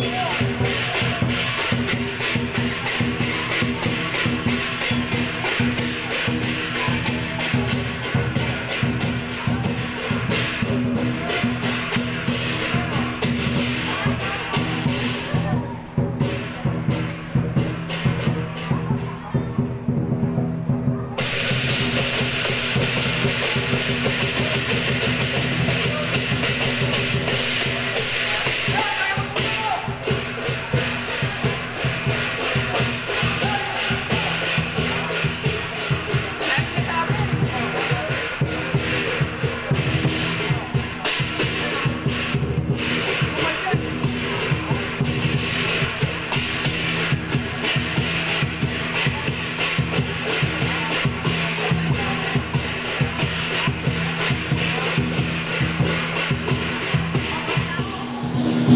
Yeah.